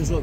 就说